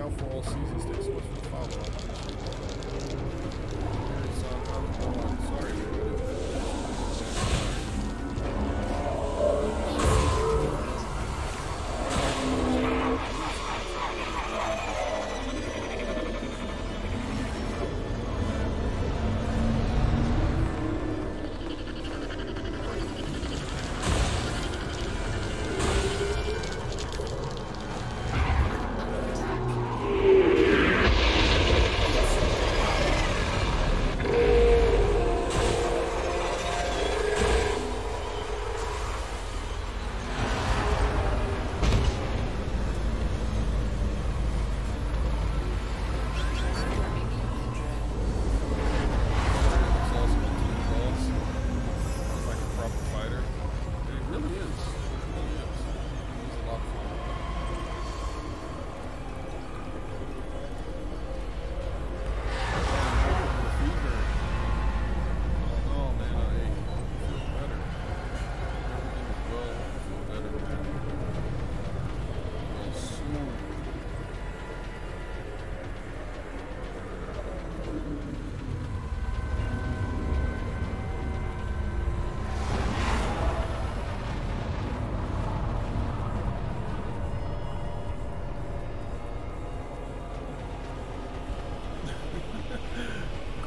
out for all seasons. Stay tuned for the follow-up.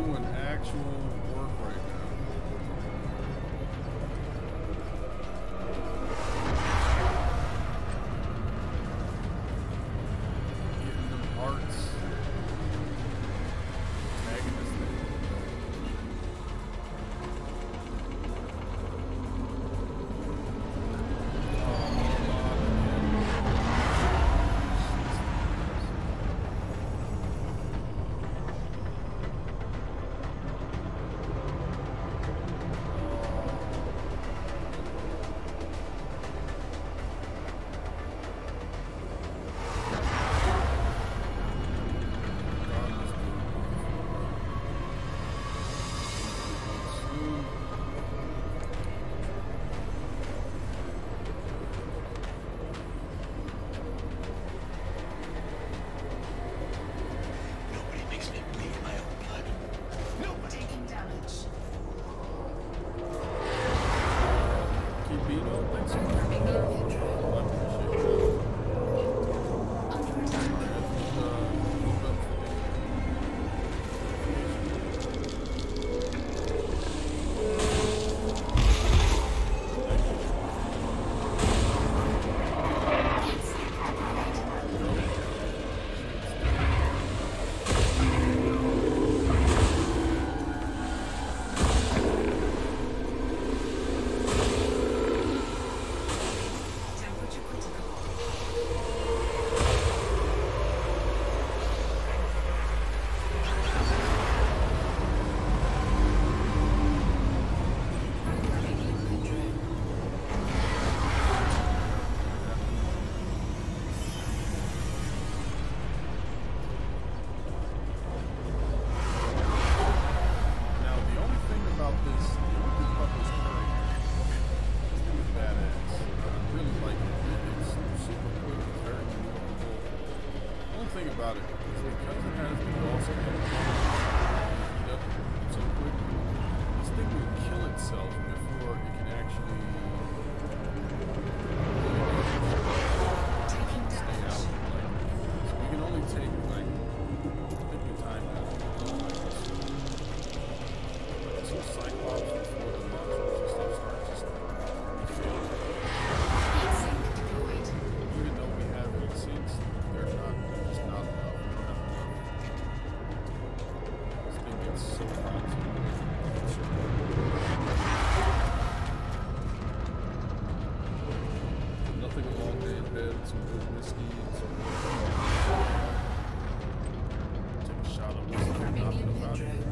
doing actual keep beating all things. John.